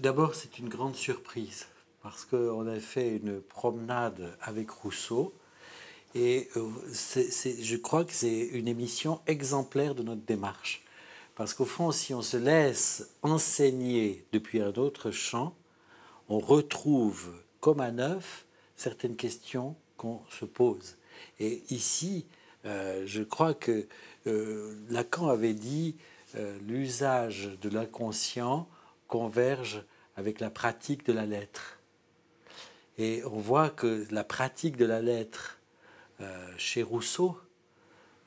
D'abord, c'est une grande surprise parce qu'on a fait une promenade avec Rousseau et euh, je crois que c'est une émission exemplaire de notre démarche. Parce qu'au fond, si on se laisse enseigner depuis un autre champ, on retrouve comme à neuf certaines questions qu'on se pose. Et ici, euh, je crois que euh, Lacan avait dit l'usage de l'inconscient converge avec la pratique de la lettre. Et on voit que la pratique de la lettre euh, chez Rousseau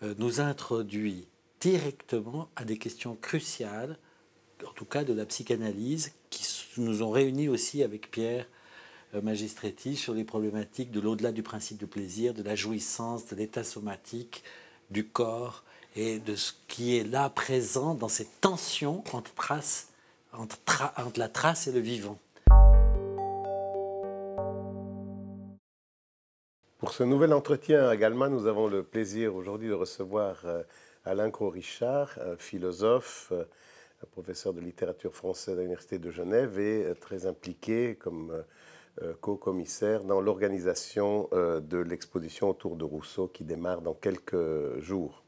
euh, nous introduit directement à des questions cruciales, en tout cas de la psychanalyse, qui nous ont réunis aussi avec Pierre euh, Magistretti sur les problématiques de l'au-delà du principe de plaisir, de la jouissance, de l'état somatique, du corps et de ce qui est là présent dans cette tension entre, trace, entre, la trace et le vivant. Pour ce nouvel entretien également, nous avons le plaisir aujourd'hui de recevoir euh, Alain Gros-Richard, philosophe, euh, professeur de littérature française à l'Université de Genève et euh, très impliqué comme co-commissaire dans l'organisation de l'exposition autour de Rousseau qui démarre dans quelques jours.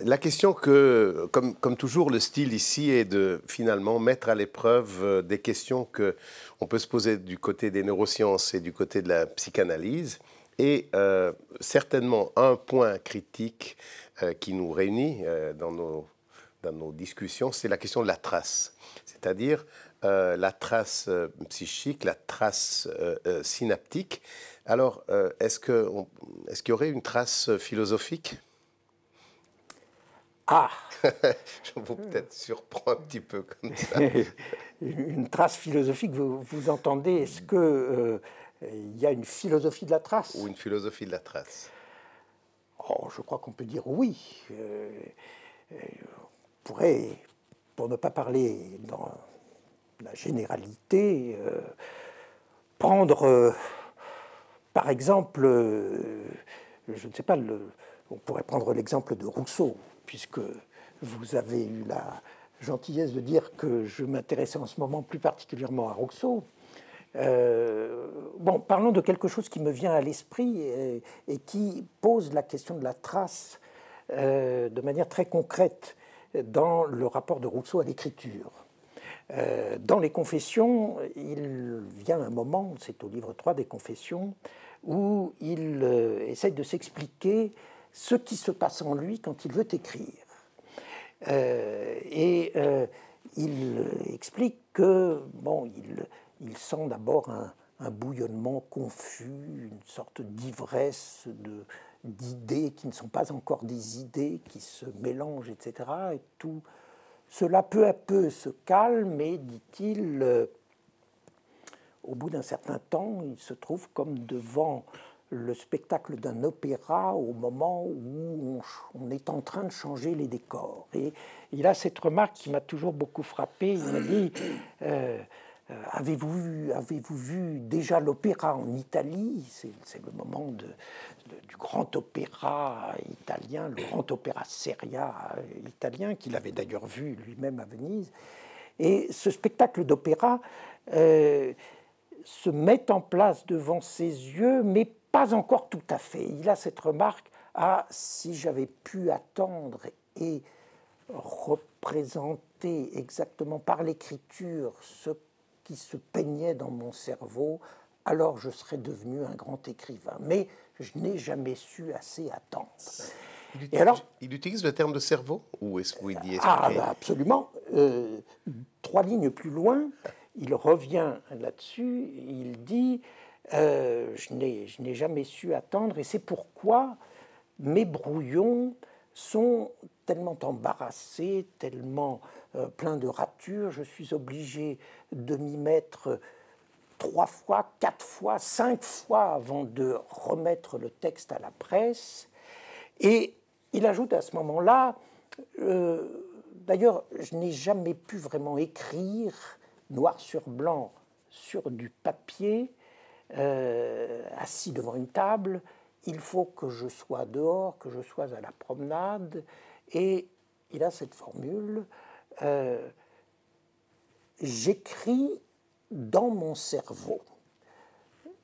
La question que, comme, toujours, le style ici est de finalement mettre à l'épreuve euh, des questions que on peut se poser du côté des neurosciences et du côté de la psychanalyse. Et euh, certainement un point critique euh, qui nous réunit dans, nos, discussions, c'est la question de la trace. C'est-à-dire la trace psychique, la trace synaptique. Alors, est-ce qu'il est qu'il y aurait une trace philosophique? Ah. Je vous peut-être surprends un petit peu comme ça. une trace philosophique, vous, vous entendez Est-ce qu'il euh, y a une philosophie de la trace? Ou une philosophie de la trace. Oh, Je crois qu'on peut dire oui. Euh, euh, on pourrait, pour ne pas parler dans la généralité, prendre par exemple, je ne sais pas, le, on pourrait prendre l'exemple de Rousseau puisque vous avez eu la gentillesse de dire que je m'intéressais en ce moment plus particulièrement à Rousseau. Euh, bon, parlons de quelque chose qui me vient à l'esprit et, qui pose la question de la trace euh, de manière très concrète dans le rapport de Rousseau à l'écriture. Euh, dans les Confessions, il vient un moment, c'est au livre 3 des Confessions, où il essaye de s'expliquer ce qui se passe en lui quand il veut écrire. Euh, et euh, il explique que bon, il, sent d'abord un, bouillonnement confus, une sorte d'ivresse d'idées qui ne sont pas encore des idées, qui se mélangent, etc. Et tout cela peu à peu se calme et, dit-il, euh, au bout d'un certain temps, il se trouve comme devant le spectacle d'un opéra au moment où on, est en train de changer les décors. Et il a cette remarque qui m'a toujours beaucoup frappé. Il m'a dit euh, euh, Avez-vous vu, avez vu déjà l'opéra en Italie? C'est le moment du grand opéra italien, le grand opéra seria italien, qu'il avait d'ailleurs vu lui-même à Venise. Et ce spectacle d'opéra. Euh, se met en place devant ses yeux, mais pas encore tout à fait. Il a cette remarque Ah, si j'avais pu attendre et représenter exactement par l'écriture ce qui se peignait dans mon cerveau, alors je serais devenu un grand écrivain. Mais je n'ai jamais su assez attendre. Il utilise, et alors, il utilise le terme de cerveau ou est-ce qu'il dit Ah, bah, absolument. Euh, trois lignes plus loin, il revient là-dessus, il dit euh, je n'ai jamais su attendre et c'est pourquoi mes brouillons sont tellement embarrassés, tellement euh, pleins de ratures, je suis obligé de m'y mettre trois fois, quatre fois, cinq fois avant de remettre le texte à la presse. Et il ajoute à ce moment-là, euh, d'ailleurs, je n'ai jamais pu vraiment écrire noir sur blanc sur du papier euh, assis devant une table, il faut que je sois dehors, que je sois à la promenade. Et il a cette formule, euh, j'écris dans mon cerveau.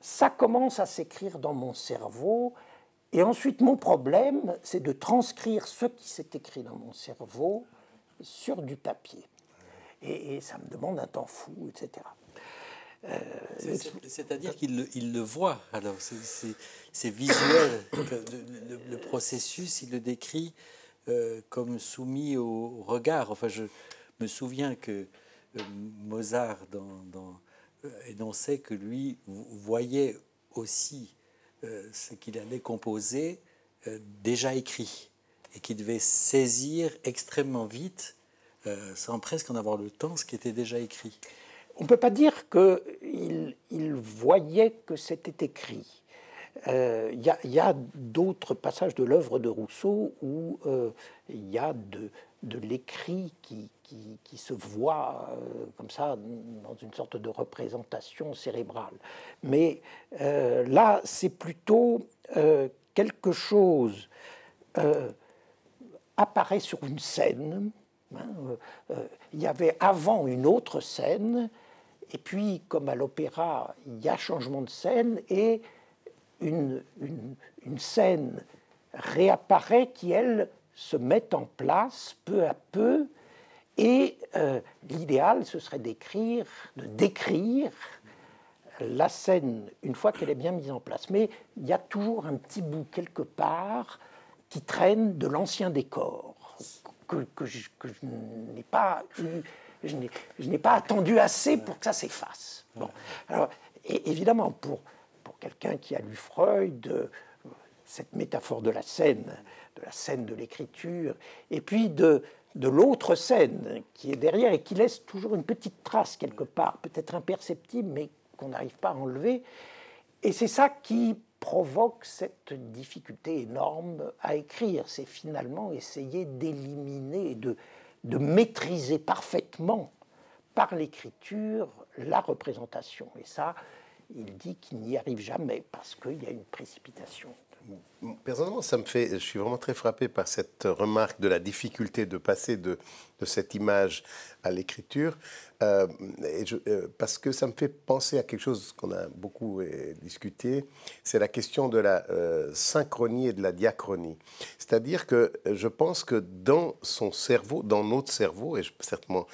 Ça commence à s'écrire dans mon cerveau. Et ensuite, mon problème, c'est de transcrire ce qui s'est écrit dans mon cerveau sur du papier. Et, ça me demande un temps fou, etc. Euh, c'est-à-dire qu'il il le voit, alors c'est visuel. le, processus, il le décrit euh, comme soumis au regard. Enfin, je me souviens que euh, Mozart dans, énonçait que lui voyait aussi ce qu'il allait composer déjà écrit et qu'il devait saisir extrêmement vite, sans presque en avoir le temps, ce qui était déjà écrit on ne peut pas dire qu'il il voyait que c'était écrit. Il euh, y a, d'autres passages de l'œuvre de Rousseau où il euh, y a de, l'écrit qui, qui, se voit euh, comme ça dans une sorte de représentation cérébrale. Mais là, c'est plutôt quelque chose apparaît sur une scène. Hein, il y avait avant une autre scène et puis, comme à l'opéra, il y a changement de scène et une, une, scène réapparaît qui, elle, se met en place peu à peu. Et euh, l'idéal, ce serait d'écrire, de décrire la scène une fois qu'elle est bien mise en place. Mais il y a toujours un petit bout quelque part qui traîne de l'ancien décor que, que je, je n'ai pas eu je n'ai pas attendu assez pour que ça s'efface. Bon. Alors, évidemment, pour, pour quelqu'un qui a lu Freud, euh, cette métaphore de la scène, de la scène de l'écriture, et puis de, de l'autre scène qui est derrière et qui laisse toujours une petite trace quelque part, peut-être imperceptible, mais qu'on n'arrive pas à enlever. Et c'est ça qui provoque cette difficulté énorme à écrire. C'est finalement essayer d'éliminer, de, de maîtriser parfaitement par l'écriture la représentation. Et ça, il dit qu'il n'y arrive jamais parce qu'il y a une précipitation. Personnellement, ça me fait, je suis vraiment très frappé par cette remarque de la difficulté de passer de, cette image à l'écriture, euh, euh, parce que ça me fait penser à quelque chose qu'on a beaucoup euh, discuté, c'est la question de la synchronie et de la diachronie. C'est-à-dire que je pense que dans son cerveau, dans notre cerveau, et certainement,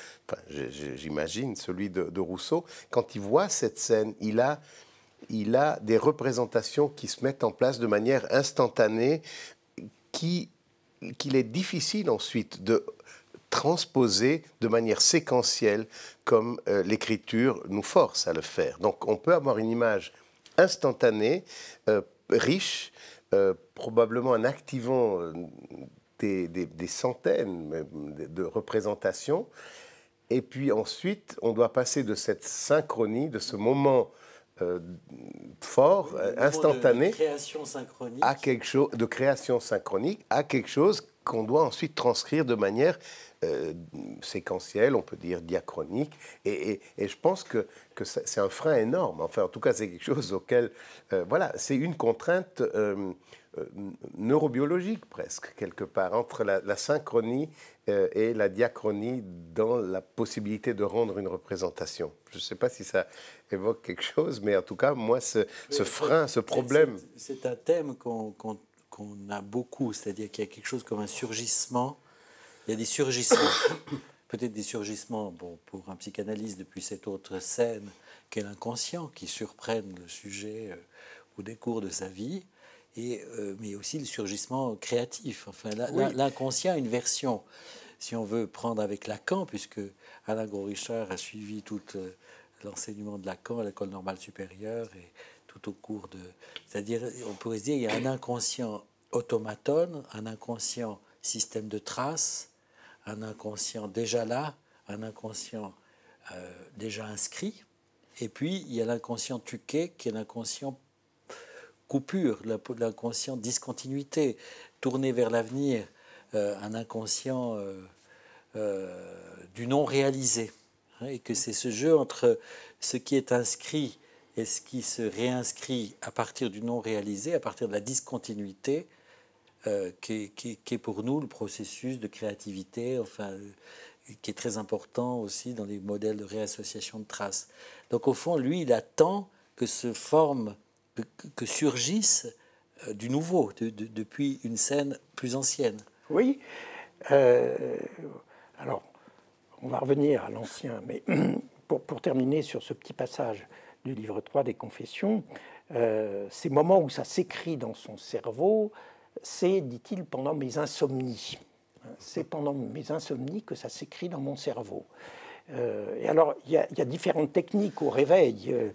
j'imagine celui de Rousseau, quand il voit cette scène, il a il a des représentations qui se mettent en place de manière instantanée, qu'il est difficile ensuite de transposer de manière séquentielle comme euh, l'écriture nous force à le faire. Donc on peut avoir une image instantanée, euh, riche, euh, probablement en activant des, des, centaines de représentations. Et puis ensuite, on doit passer de cette synchronie, de ce moment euh, fort, instantané, à quelque chose de création synchronique, à quelque chose qu'on doit ensuite transcrire de manière euh, séquentielle, on peut dire diachronique. Et, je pense que, que c'est un frein énorme. Enfin, en tout cas, c'est quelque chose auquel, euh, voilà, c'est une contrainte neurobiologique presque quelque part entre la synchronie et la diachronie dans la possibilité de rendre une représentation. Je ne sais pas si ça évoque quelque chose, mais en tout cas, moi, ce, frein, ce problème. C'est un thème qu'on a beaucoup, c'est-à-dire qu'il y a quelque chose comme un surgissement. Il y a des surgissements, peut-être des surgissements bon, pour un psychanalyste depuis cette autre scène qu'est l'inconscient, qui surprennent le sujet euh, au décours de sa vie, et, euh, mais aussi le surgissement créatif. Enfin, l'inconscient a une version si on veut prendre avec Lacan, puisque Alain Gros-Richard a suivi toute euh, l'enseignement de Lacan à l'école normale supérieure et tout au cours de. C'est-à-dire, on pourrait se dire, il y a un inconscient automatone, un inconscient système de traces, un inconscient déjà là, un inconscient euh, déjà inscrit, et puis il y a l'inconscient tuqué qui est l'inconscient coupure, l'inconscient discontinuité, tourné vers l'avenir, euh, un inconscient euh, du non réalisé et que c'est ce jeu entre ce qui est inscrit et ce qui se réinscrit à partir du non réalisé, à partir de la discontinuité, euh, qui, est, pour nous le processus de créativité, enfin, qui est très important aussi dans les modèles de réassociation de traces. Donc au fond, lui, il attend que se forme, que, surgisse euh, du nouveau, depuis une scène plus ancienne. Oui. Euh, alors, on va revenir à l'ancien, mais pour, terminer sur ce petit passage du livre 3 des Confessions, euh, ces moments où ça s'écrit dans son cerveau, c'est, dit-il, pendant mes insomnies. C'est pendant mes insomnies que ça s'écrit dans mon cerveau. Euh, et alors, il y, a, différentes techniques au réveil. Euh,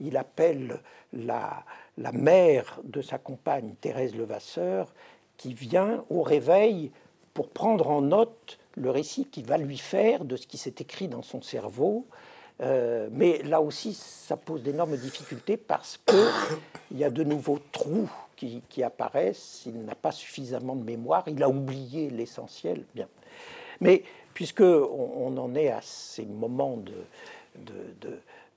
il, appelle la, mère de sa compagne, Thérèse Levasseur, qui vient au réveil pour prendre en note le récit qu'il va lui faire de ce qui s'est écrit dans son cerveau. Euh, mais là aussi, ça pose d'énormes difficultés parce qu'il y a de nouveaux trous qui, apparaissent. Il n'a pas suffisamment de mémoire. Il a oublié l'essentiel. Bien. Mais puisque on, en est à ces moments de,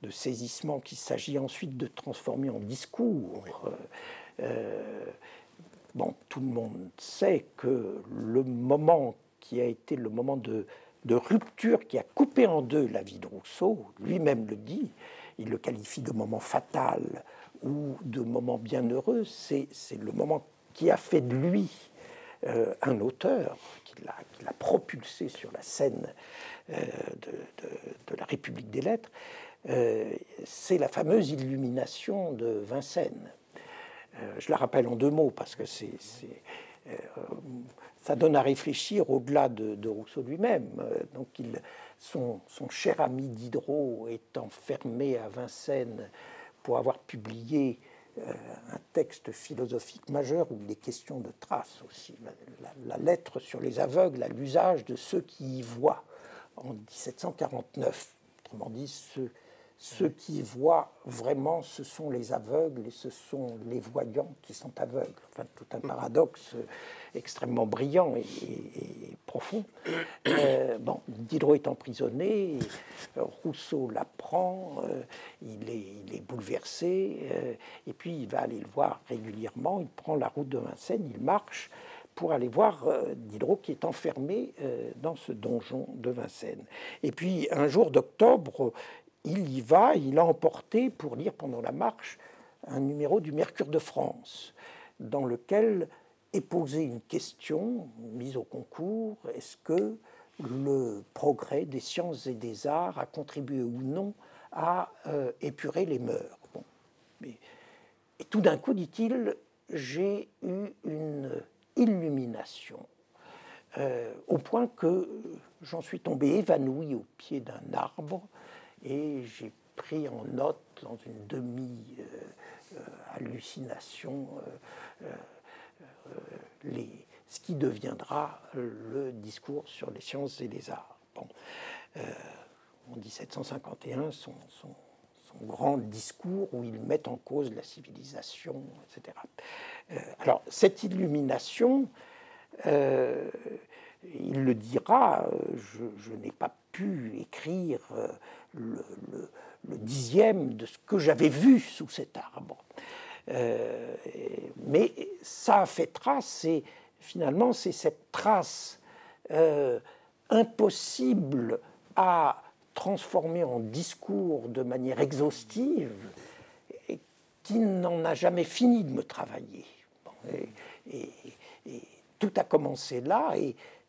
de, saisissement qu'il s'agit ensuite de transformer en discours, euh, euh, bon, tout le monde sait que le moment qui a été le moment de de rupture qui a coupé en deux la vie de Rousseau, lui-même le dit, il le qualifie de moment fatal ou de moment bienheureux, c'est le moment qui a fait de lui euh, un auteur, qui l'a propulsé sur la scène euh, de, la République des Lettres, euh, c'est la fameuse illumination de Vincennes. je la rappelle en deux mots parce que ça donne à réfléchir au-delà de, Rousseau lui-même. Donc, il, son, cher ami Diderot est enfermé à Vincennes pour avoir publié un texte philosophique majeur où il est question de traces aussi. La, lettre sur les aveugles à l'usage de ceux qui y voient en 1749. Autrement dit, ceux, ceux qui voient vraiment, ce sont les aveugles et ce sont les voyants qui sont aveugles. Enfin, tout un paradoxe extrêmement brillant et, profond. Euh, bon, Diderot est emprisonné, Rousseau l'apprend, euh, il, est, bouleversé, euh, et puis il va aller le voir régulièrement, il prend la route de Vincennes, il marche pour aller voir Diderot qui est enfermé dans ce donjon de Vincennes. Et puis un jour d'octobre, il y va, il a emporté pour lire pendant la marche un numéro du Mercure de France, dans lequel et poser une question mise au concours est-ce que le progrès des sciences et des arts a contribué ou non à euh, épurer les mœurs? Et tout d'un coup, dit-il, j'ai eu une illumination, euh, au point que j'en suis tombé évanoui au pied d'un arbre et j'ai pris en note dans une demi-hallucination. Euh, euh, les, ce qui deviendra le discours sur les sciences et les arts. Bon. Euh, en 1751, son, grand discours où il met en cause la civilisation, etc. Euh, alors, cette illumination, il le dira, je, n'ai pas pu écrire le, le, dixième de ce que j'avais vu sous cet arbre. Euh, mais ça a fait trace, et finalement, c'est cette trace euh, impossible à transformer en discours de manière exhaustive qui n'en a jamais fini de me travailler. et, tout a commencé là,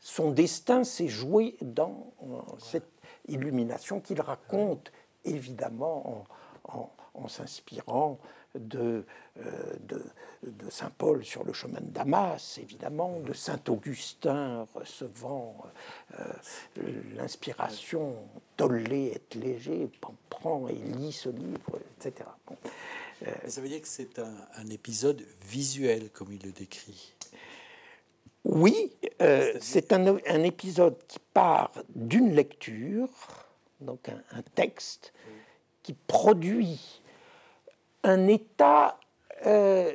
son destin s'est joué dans cette illumination qu'il raconte évidemment en s'inspirant de, euh, de, de Saint Paul sur le chemin de Damas, évidemment, de Saint Augustin recevant euh, l'inspiration Tollé est léger, prend et lit ce livre, etc. Euh, ça veut dire que c'est un, épisode visuel, comme il le décrit. Oui, c'est un, un, épisode qui part d'une lecture, donc un, un texte, qui produit un état euh,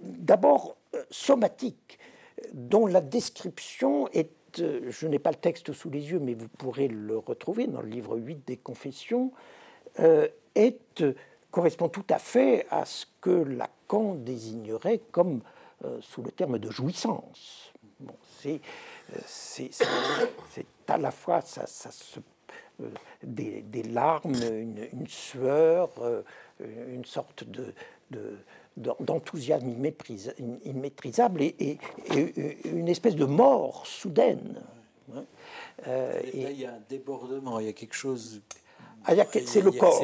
d'abord euh, somatique, dont la description est, euh, je n'ai pas le texte sous les yeux, mais vous pourrez le retrouver dans le livre 8 des Confessions, est, correspond tout à fait à ce que Lacan désignerait comme sous le terme de jouissance. Bon, c'est, c'est, à la fois ça, ça se, des, des, larmes, une, sueur, une sorte de, de d'enthousiasme immaîtrisable et, et, une espèce de mort soudaine. Euh, et, là, il y a un débordement, il y a quelque chose. Ah, c'est le corps.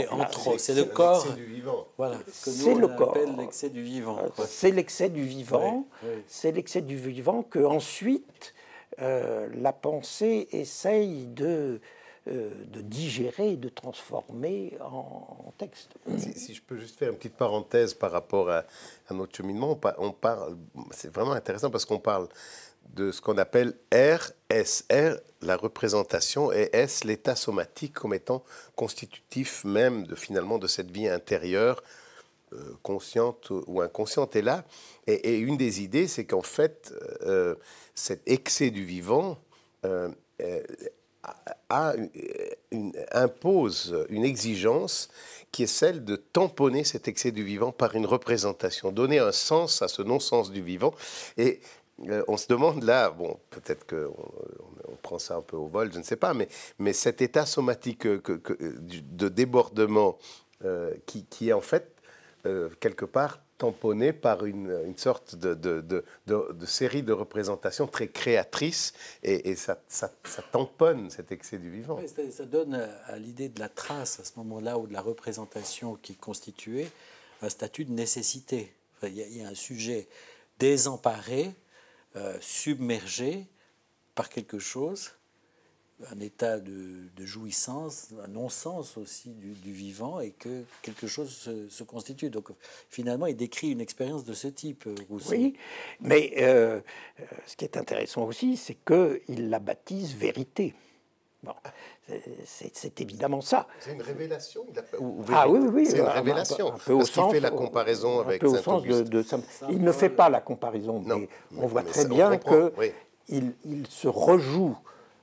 C'est le corps. du vivant. Voilà. C'est le corps. l'excès du vivant. Euh, c'est l'excès du vivant. C'est l'excès du vivant que ensuite euh, la pensée essaye de euh, de digérer, de transformer en, texte. Si, je peux juste faire une petite parenthèse par rapport à, notre cheminement, on parle, c'est vraiment intéressant parce qu'on parle de ce qu'on appelle RSR, la représentation, et S, l'état somatique comme étant constitutif même de finalement de cette vie intérieure euh, consciente ou inconsciente. Et là, et, une des idées, c'est qu'en fait, euh, cet excès du vivant une, impose une exigence qui est celle de tamponner cet excès du vivant par une représentation, donner un sens à ce non-sens du vivant. Et euh, on se demande là, bon, peut-être qu'on on prend ça un peu au vol, je ne sais pas, mais, mais cet état somatique que, de débordement euh, qui, est en fait euh, quelque part tamponné par une, sorte de, série de représentations très créatrices et, ça, ça, tamponne cet excès du vivant. ça, donne à l'idée de la trace à ce moment-là ou de la représentation qui est constituée un statut de nécessité. Il y, a un sujet désemparé, euh, submergé par quelque chose un état de, jouissance, un non-sens aussi du, vivant et que quelque chose se, constitue. Donc finalement, il décrit une expérience de ce type, euh, Rousseau. Oui, mais euh, ce qui est intéressant aussi, c'est qu'il la baptise vérité. Bon, c'est évidemment ça. C'est une révélation. ah oui, oui, c'est une révélation. Un, peu, parce qu'il fait la comparaison avec sens de, Il ne fait pas la comparaison, mais on voit très bien qu'il il se rejoue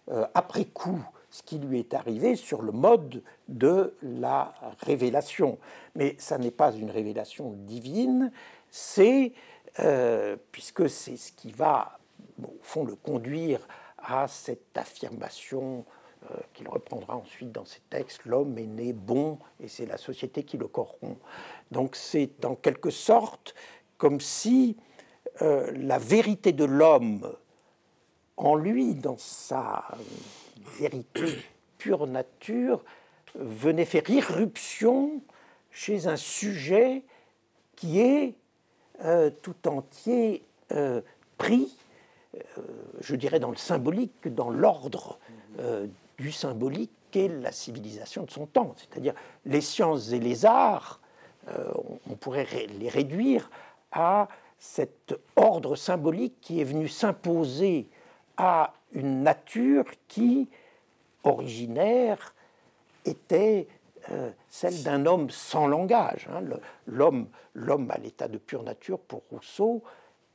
euh, après coup ce qui lui est arrivé sur le mode de la révélation. Mais ça n'est pas une révélation divine, c'est, euh, puisque c'est ce qui va, au fond, le conduire à cette affirmation euh, qu'il reprendra ensuite dans ses textes, l'homme est né bon et c'est la société qui le corrompt. Donc c'est en quelque sorte comme si la vérité de l'homme en lui, dans sa vérité pure nature, venait faire irruption chez un sujet qui est euh, tout entier euh, pris, euh, je dirais, dans le symbolique, dans l'ordre du symbolique qu'est la civilisation de son temps. C'est-à-dire les sciences et les arts, on pourrait les réduire à cet ordre symbolique qui est venu s'imposer à une nature qui, originaire, était euh, celle d'un homme sans langage. Hein. L'homme, l'homme à l'état de pure nature, pour Rousseau,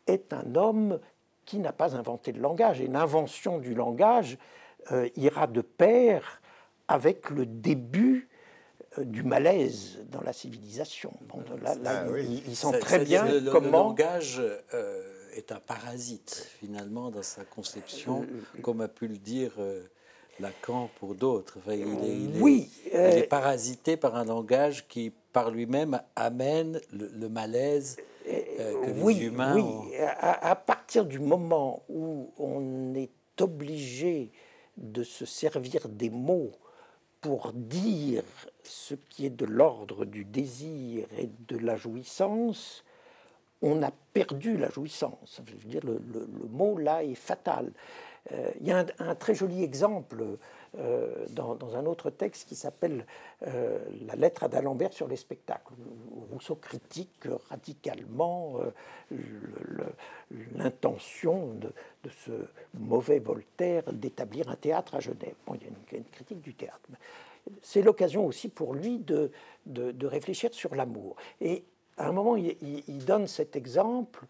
est un homme qui n'a pas inventé le langage. Et l'invention du langage euh, ira de pair avec le début euh, du malaise dans la civilisation. là, ah il, sent très bien comment... Le langage est un parasite, finalement, dans sa conception, euh, euh, comme a pu le dire euh, Lacan pour d'autres. il, est, oui, il est parasité par un langage qui, par lui-même, amène le, malaise que oui, les humains oui. À, à, partir du moment où on est obligé de se servir des mots pour dire ce qui est de l'ordre du désir et de la jouissance, on a perdu la jouissance. Je veux dire, le, mot là est fatal. Euh, il y a un, très joli exemple euh, dans, un autre texte qui s'appelle euh, La lettre à d'Alembert sur les spectacles. Rousseau critique radicalement l'intention de, ce mauvais Voltaire d'établir un théâtre à Genève. il y a une, critique du théâtre. C'est l'occasion aussi pour lui de, de réfléchir sur l'amour. Et à un moment, il, donne cet exemple.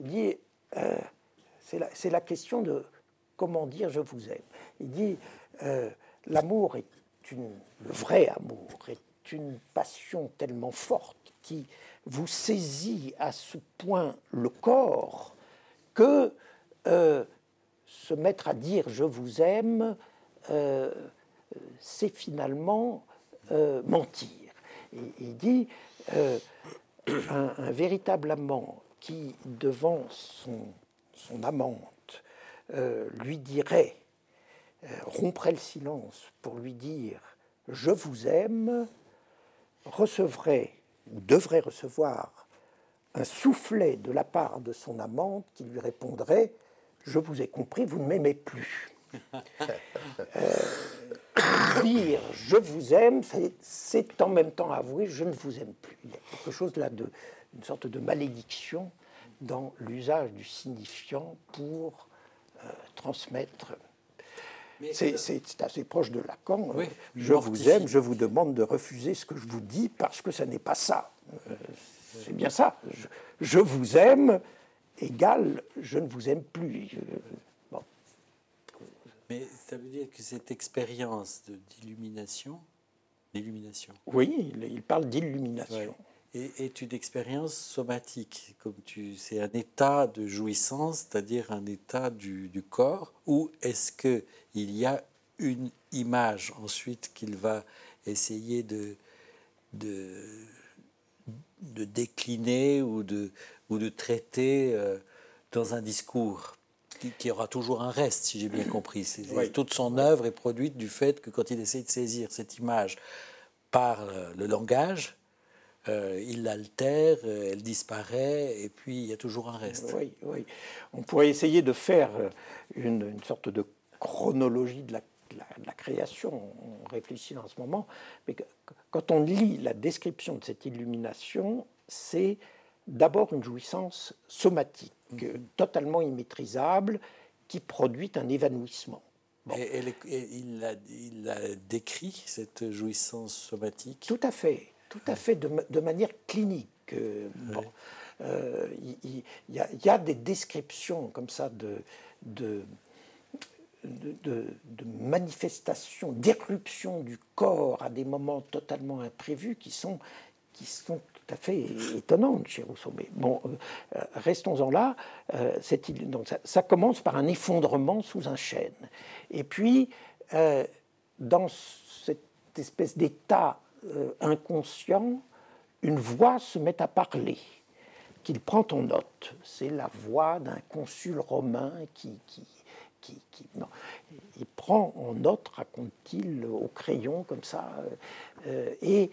Il dit euh, c'est la, question de comment dire je vous aime. Il dit euh, l'amour est une, le vrai amour est une passion tellement forte qui vous saisit à ce point le corps que euh, se mettre à dire je vous aime, euh, c'est finalement mentir. il dit un, un, véritable amant qui, devant son, son amante, lui dirait, romprait le silence pour lui dire je vous aime, recevrait ou devrait recevoir un soufflet de la part de son amante qui lui répondrait Je vous ai compris, vous ne m'aimez plus. Euh, dire je vous aime, c'est en même temps avouer je ne vous aime plus. Il y a quelque chose là de une sorte de malédiction dans l'usage du signifiant pour euh, transmettre c'est assez proche de Lacan. Hein. je vous aime, je vous demande de refuser ce que je vous dis parce que ce n'est pas ça. Euh, c'est bien ça. Je, vous aime égale je ne vous aime plus. Euh, Mais ça veut dire que cette expérience d'illumination, d'illumination. Oui, il, parle d'illumination est, une expérience somatique, comme tu, c'est un état de jouissance, c'est-à-dire un état du, corps, ou est-ce que il y a une image ensuite qu'il va essayer de, de, de, décliner ou de, ou de traiter euh, dans un discours qui, aura toujours un reste, si j'ai bien compris. Toute son œuvre est produite du fait que quand il essaie de saisir cette image par le langage, euh, il l'altère, euh, elle disparaît, et puis il y a toujours un reste. Oui, oui. On pourrait essayer de faire euh, une, sorte de chronologie de la, création. On réfléchit en ce moment. Mais quand on lit la description de cette illumination, c'est d'abord une jouissance somatique, mhm. totalement immaîtrisable, qui produit un évanouissement. Et, il, il a décrit, cette jouissance somatique? Tout à fait tout à fait de, manière clinique. Euh, euh, il, y a, des descriptions comme ça de, de, de, manifestations, d'éruptions du corps à des moments totalement imprévus qui sont, qui sont tout à fait étonnantes chez Rousseau. Mais bon, euh, restons-en là. donc ça, commence par un effondrement sous un chêne. Et puis, dans cette espèce d'état inconscient, une voix se met à parler, qu'il prend en note. C'est la voix d'un consul romain qui, qui, qui, il prend en note, raconte-t-il au crayon comme ça, euh, et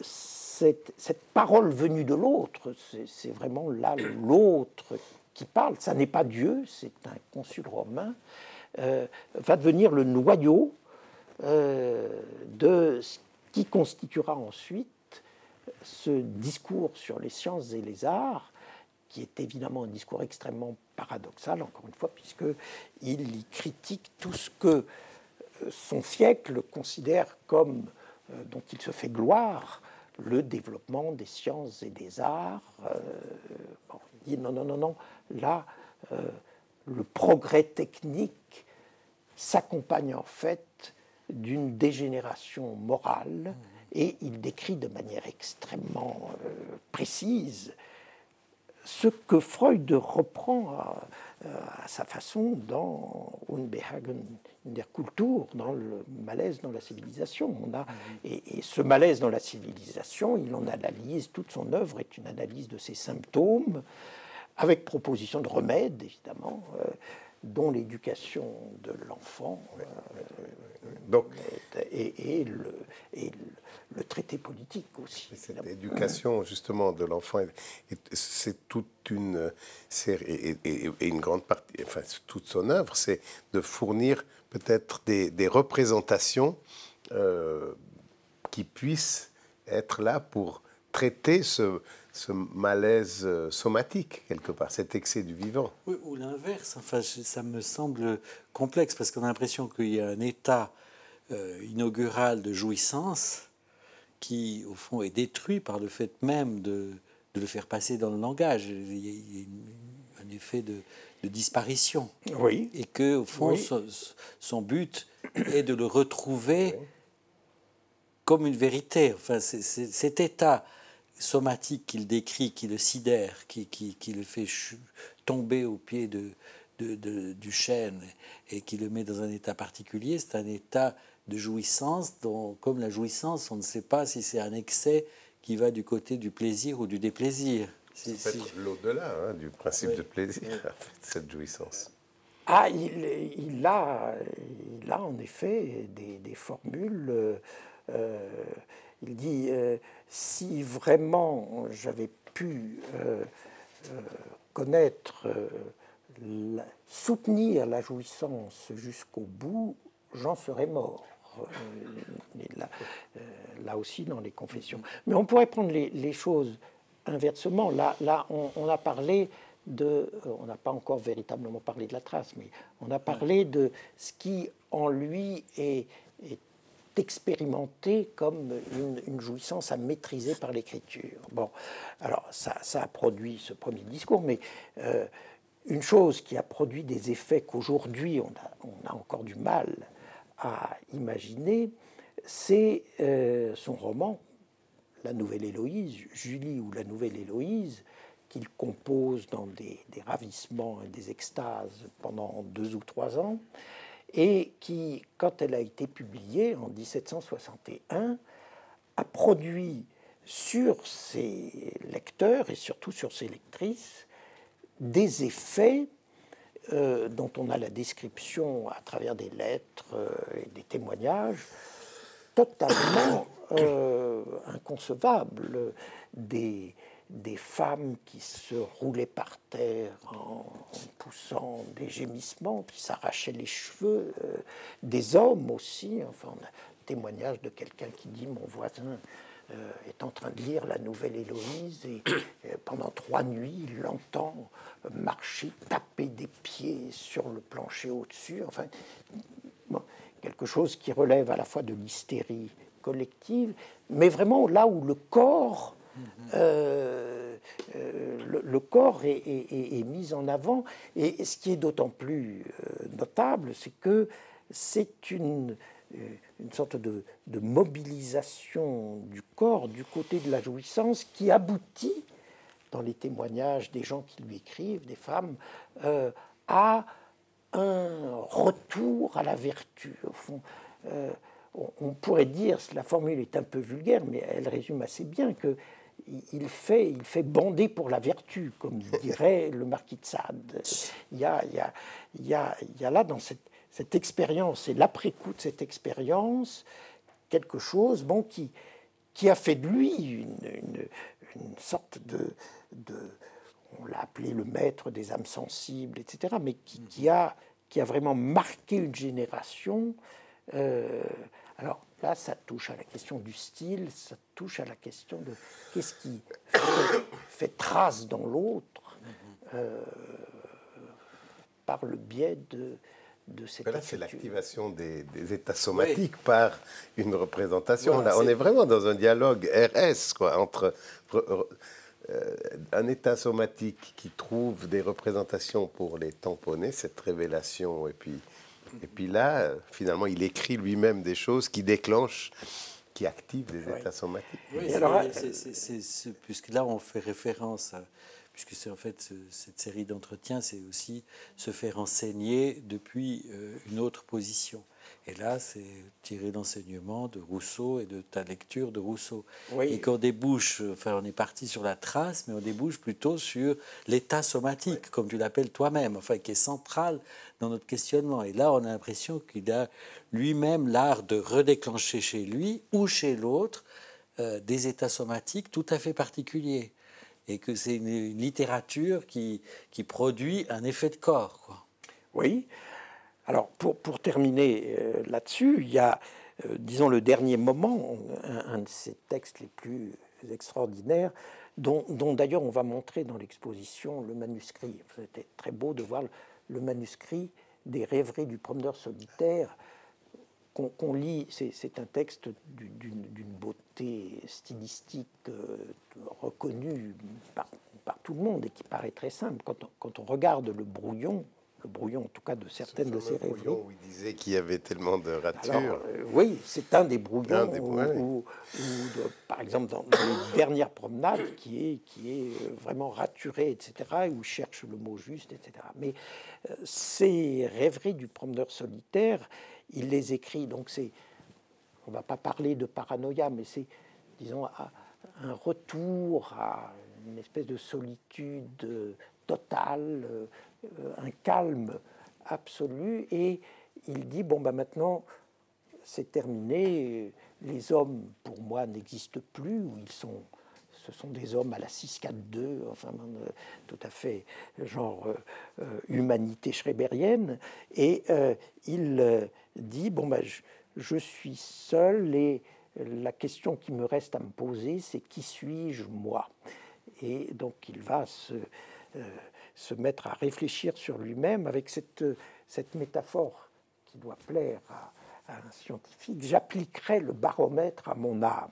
cette, cette, parole venue de l'autre, c'est vraiment là l'autre qui parle, ça n'est pas Dieu, c'est un consul romain, euh, va devenir le noyau de ce qui constituera ensuite ce discours sur les sciences et les arts, qui est évidemment un discours extrêmement paradoxal, encore une fois, puisqu'il y critique tout ce que euh, son siècle considère comme, euh, dont il se fait gloire, le développement des sciences et des arts. Euh, il dit non, non, non, non, là, le progrès technique s'accompagne en fait d'une dégénération morale et il décrit de manière extrêmement euh, précise ce que Freud reprend à, sa façon dans Unbehagen in der Kultur, dans le malaise dans la civilisation. On a, et, ce malaise dans la civilisation, il en analyse, toute son œuvre est une analyse de ses symptômes, avec proposition de remèdes, évidemment. Euh, dont l'éducation de l'enfant euh, et, le, et, le, traité politique aussi. Cette éducation justement de l'enfant, c'est toute une et, une grande partie, enfin toute son œuvre, c'est de fournir peut-être des, représentations euh, qui puissent être là pour traiter ce, ce malaise euh, somatique, quelque part, cet excès du vivant. Oui, ou l'inverse. Enfin, ça me semble complexe parce qu'on a l'impression qu'il y a un état euh, inaugural de jouissance qui, au fond, est détruit par le fait même de, de le faire passer dans le langage. Il y a un effet de, de disparition. Oui. Et que, au fond, son, but est de le retrouver comme une vérité. Enfin, cet état somatique qu'il décrit, qui le sidère, qui, qui, le fait tomber au pied de, du chêne et qui le met dans un état particulier, c'est un état de jouissance dont, comme la jouissance, on ne sait pas si c'est un excès qui va du côté du plaisir ou du déplaisir. C'est peut être l'au-delà hein, du principe de plaisir, cette jouissance. Ah, il, a, il a en effet des, formules. Euh, il dit euh, si vraiment j'avais pu euh, connaître, soutenir la jouissance jusqu'au bout, j'en serais mort. Là, aussi dans les confessions. Mais on pourrait prendre les, choses inversement. Là, on a parlé de, euh, on n'a pas encore véritablement parlé de la trace, mais on a parlé de ce qui en lui est, expérimenté comme une, jouissance à maîtriser par l'écriture. Bon, alors ça, a produit ce premier discours, mais euh, une chose qui a produit des effets qu'aujourd'hui on a, encore du mal à imaginer, c'est euh, son roman, La Nouvelle Héloïse, Julie ou La Nouvelle Héloïse, qu'il compose dans des, ravissements et des extases pendant deux ou trois ans, et qui, quand elle a été publiée en 1761, a produit sur ses lecteurs et surtout sur ses lectrices des effets euh, dont on a la description à travers des lettres euh, et des témoignages totalement euh, inconcevables, des femmes qui se roulaient par terre en, poussant des gémissements, qui s'arrachaient les cheveux, euh, des hommes aussi. Enfin, témoignage de quelqu'un qui dit Mon voisin euh, est en train de lire la nouvelle Héloïse et euh, pendant trois nuits, il l'entend marcher, taper des pieds sur le plancher au-dessus. Enfin, quelque chose qui relève à la fois de l'hystérie collective, mais vraiment là où le corps euh, euh, le, corps est, mis en avant. Et ce qui est d'autant plus euh, notable, c'est que c'est une, une sorte de, mobilisation du corps du côté de la jouissance qui aboutit, dans les témoignages des gens qui lui écrivent, des femmes, à un retour à la vertu. On pourrait dire, la formule est un peu vulgaire, mais elle résume assez bien que il fait, il fait bander pour la vertu, comme dirait le marquis de Sade. Il y a, il y a, il y a, il y a là, dans cette, cette expérience et l'après-coup de cette expérience, quelque chose bon, qui, qui a fait de lui une, une, sorte de, de on l'a appelé le maître des âmes sensibles, etc., mais qui, qui, a, qui a vraiment marqué une génération. Euh, alors, Là, ça touche à la question du style, ça touche à la question de qu'est-ce qui fait, trace dans l'autre euh, par le biais de, de cette Là, c'est l'activation des, états somatiques par une représentation. Là, on est vraiment dans un dialogue RS quoi, entre euh, un état somatique qui trouve des représentations pour les tamponner, cette révélation, et puis et puis là, finalement, il écrit lui-même des choses qui déclenchent, qui activent des états somatiques. Oui, alors, puisque là, on fait référence à, puisque c'est en fait cette série d'entretiens, c'est aussi se faire enseigner depuis euh, une autre position. Et là, c'est tiré d'enseignements de Rousseau et de ta lecture de Rousseau. Et qu'on débouche, enfin, on est parti sur la trace, mais on débouche plutôt sur l'état somatique, comme tu l'appelles toi-même, enfin, qui est central dans notre questionnement. Et là, on a l'impression qu'il a lui-même l'art de redéclencher chez lui ou chez l'autre euh, des états somatiques tout à fait particuliers. Et que c'est une, littérature qui, qui produit un effet de corps. Quoi. Oui. Alors, pour, pour terminer euh, là-dessus, il y a, euh, disons, le dernier moment, un, de ces textes les plus extraordinaires, dont, dont d'ailleurs on va montrer dans l'exposition le manuscrit. C'était très beau de voir le, manuscrit des rêveries du promeneur solitaire qu'on lit. C'est un texte d'une beauté stylistique euh, reconnue par, tout le monde et qui paraît très simple. Quand on regarde le brouillon, le brouillon en tout cas de certaines de ces rêveries. où il disait qu'il y avait tellement de ratures. Euh, oui, c'est un des brouillons où, par exemple dans, les dernières promenades qui est, qui est euh, vraiment raturé, etc., où cherche le mot juste, etc. Mais euh, ces rêveries du promeneur solitaire, il les écrit, donc c'est, on ne va pas parler de paranoïa, mais c'est, disons, un retour à une espèce de solitude totale, euh, un calme absolu, et il dit, bon, ben maintenant, c'est terminé, les hommes, pour moi, n'existent plus, ou ils sont ce sont des hommes à la 6-4-2, enfin, euh, tout à fait genre euh, humanité schréberienne. Et il dit Bon, ben, je, je, suis seul et la question qui me reste à me poser, c'est qui suis-je, moi? Et donc, il va se se mettre à réfléchir sur lui-même avec cette, cette métaphore qui doit plaire à, un scientifique. J'appliquerai le baromètre à mon âme.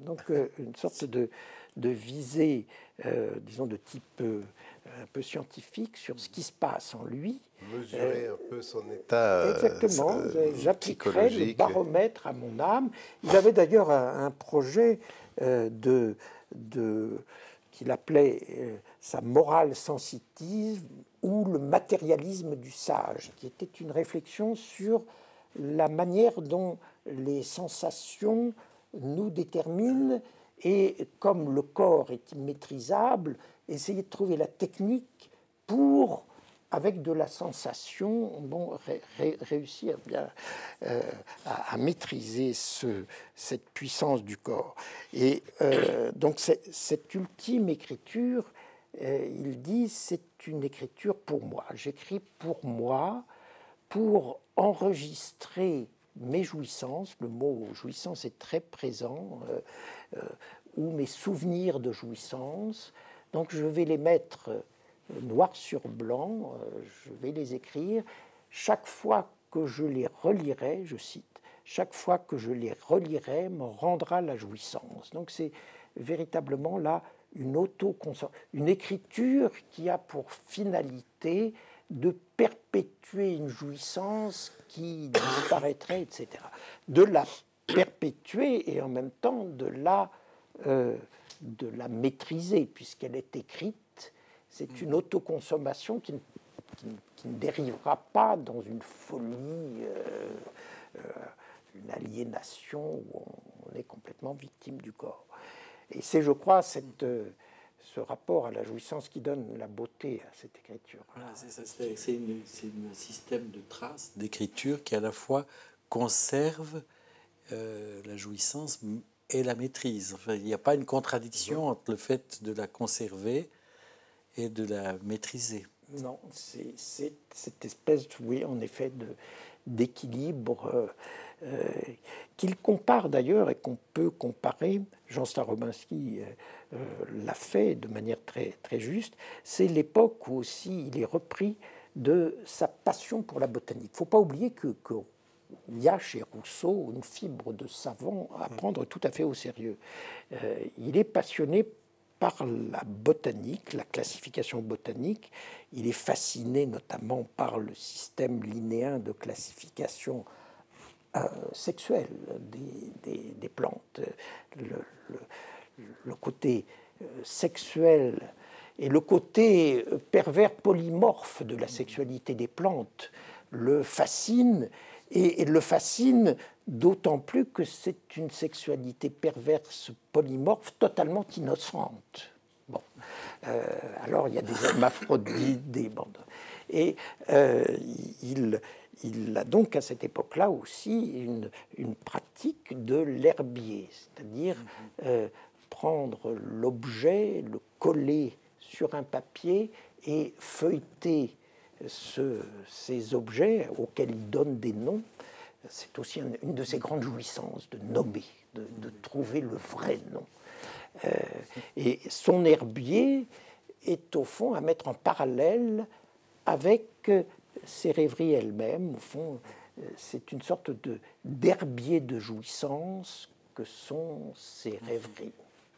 Donc euh, une sorte de, de visée, euh, disons, de type euh, un peu scientifique sur ce qui se passe en lui. Mesurer un peu son état. Exactement. J'appliquerai le baromètre à mon âme. Il avait d'ailleurs un, un, projet de, de qu'il appelait euh, sa morale sensitive ou le matérialisme du sage, qui était une réflexion sur la manière dont les sensations nous déterminent et comme le corps est immaîtrisable, essayer de trouver la technique pour avec de la sensation, bon, réussir bien euh, à, maîtriser ce, cette puissance du corps. Et euh, donc cette ultime écriture, il dit, c'est une écriture pour moi. J'écris pour moi, pour enregistrer mes jouissances, le mot jouissance est très présent, ou mes souvenirs de jouissance. Donc je vais les mettre noir sur blanc, euh, je vais les écrire. Chaque fois que je les relirai, je cite, chaque fois que je les relirai me rendra la jouissance. Donc c'est véritablement là une une écriture qui a pour finalité de perpétuer une jouissance qui disparaîtrait, etc. De la perpétuer et en même temps de la, euh, de la maîtriser, puisqu'elle est écrite c'est une autoconsommation qui, qui, ne dérivera pas dans une folie, euh, euh, une aliénation où on, est complètement victime du corps. Et c'est, je crois, cette, euh, ce rapport à la jouissance qui donne la beauté à cette écriture. c'est, un système de traces, d'écriture qui à la fois conserve la jouissance et la maîtrise. Enfin, il n'y a pas une contradiction entre le fait de la conserver et de la maîtriser. Non, c'est cette espèce, oui, en effet, d'équilibre euh, euh, qu'il compare d'ailleurs et qu'on peut comparer. Jean Starobinski euh, l'a fait de manière très, très juste. C'est l'époque où aussi il est repris de sa passion pour la botanique. Il ne faut pas oublier que, que y a chez Rousseau une fibre de savant à prendre tout à fait au sérieux. il est passionné par la botanique, la classification botanique. Il est fasciné notamment par le système linéen de classification euh, sexuelle des, plantes. Le, côté euh, sexuel et le côté euh, pervers polymorphe de la sexualité des plantes le fascine et, le fascine d'autant plus que c'est une sexualité perverse, polymorphe, totalement innocente. Bon. Alors il y a des hermaphrodites, des bandes. Et il, il, a donc à cette époque-là aussi une, une, pratique de l'herbier, c'est-à-dire euh, prendre l'objet, le coller sur un papier et feuilleter ces objets auxquels il donne des noms, c'est aussi une, de ses grandes jouissances de nommer, de, trouver le vrai nom. Euh, et son herbier est au fond à mettre en parallèle avec ses rêveries elles-mêmes. Au fond, euh, c'est une sorte de d'herbier de jouissance que sont ses rêveries.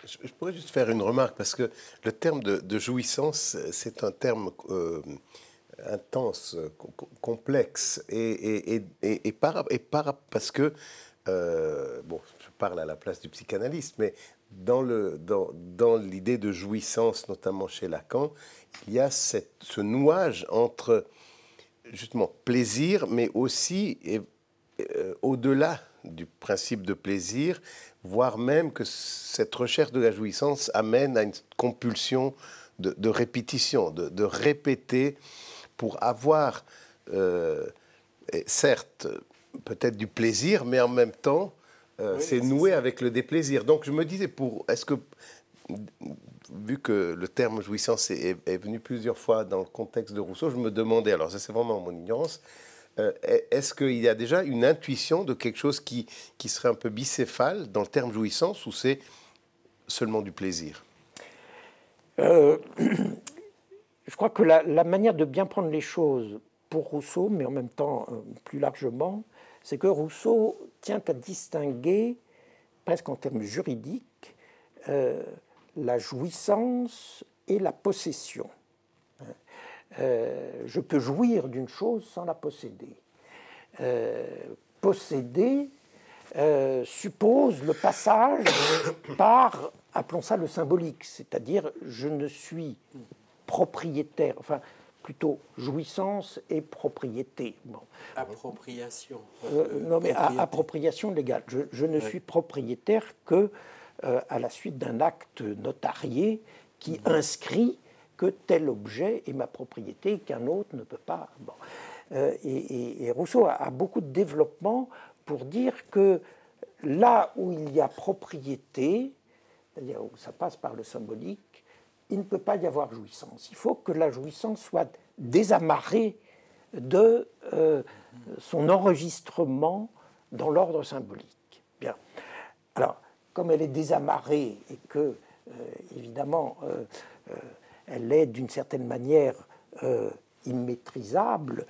Je, pourrais juste faire une remarque parce que le terme de, jouissance, c'est un terme euh, intense, complexe, et, et, par, parce que, bon, je parle à la place du psychanalyste, mais dans, le, dans, dans l'idée de jouissance, notamment chez Lacan, il y a cette, ce nouage entre justement plaisir, mais aussi euh, au-delà du principe de plaisir, voire même que cette recherche de la jouissance amène à une compulsion de, répétition, de, répéter pour avoir, euh, certes, peut-être du plaisir, mais en même temps, euh, c'est noué avec le déplaisir. Donc je me disais, pour, est-ce que, vu que le terme jouissance est, venu plusieurs fois dans le contexte de Rousseau, je me demandais, alors ça c'est vraiment mon ignorance, euh, est-ce qu'il y a déjà une intuition de quelque chose qui, qui serait un peu bicéphale dans le terme jouissance ou c'est seulement du plaisir? Euh, Je crois que la, manière de bien prendre les choses pour Rousseau, mais en même temps plus largement, c'est que Rousseau tient à distinguer, presque en termes juridiques, euh, la jouissance et la possession. Euh, je peux jouir d'une chose sans la posséder. Euh, posséder suppose le passage par, appelons ça le symbolique, c'est-à-dire je ne suis propriétaire, enfin plutôt jouissance et propriété. Bon. Appropriation. Euh, non, mais appropriation légale. Je, ne suis propriétaire que euh, à la suite d'un acte notarié qui mhm. inscrit que tel objet est ma propriété et qu'un autre ne peut pas. Bon. Euh, et, Rousseau a, beaucoup de développement pour dire que là où il y a propriété, c'est-à-dire où ça passe par le symbolique, il ne peut pas y avoir jouissance. Il faut que la jouissance soit désamarrée de euh, son enregistrement dans l'ordre symbolique. Bien. Alors, comme elle est désamarrée et que, euh, évidemment, euh, elle est d'une certaine manière immaîtrisable,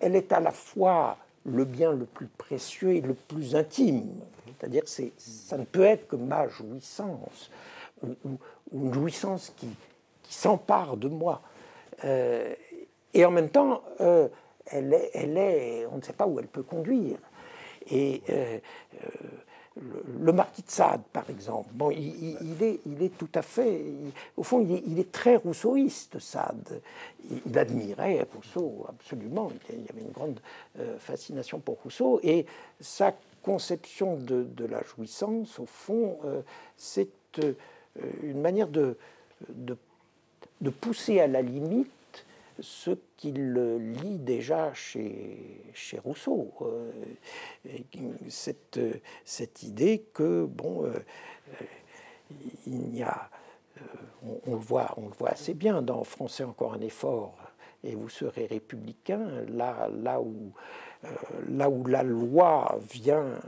elle est à la fois le bien le plus précieux et le plus intime. C'est-à-dire que ça ne peut être que ma jouissance ou, une jouissance qui, s'empare de moi. Euh, et en même temps, euh, elle, est, elle, est, on ne sait pas où elle peut conduire. Et euh, le, marquis de Sade, par exemple, bon, il, est, il est tout à fait, au fond, il est, très rousseauiste, Sade. Il, admirait Rousseau, absolument. Il y avait une grande fascination pour Rousseau. Et sa conception de, la jouissance, au fond, c'est euh, une manière de, de, pousser à la limite ce qu'il lit déjà chez, chez Rousseau. Euh, cette, cette, idée que, bon, euh, il y a, on, le voit, on le voit assez bien dans Français encore un effort, et vous serez républicain, là, là, où, là où la loi vient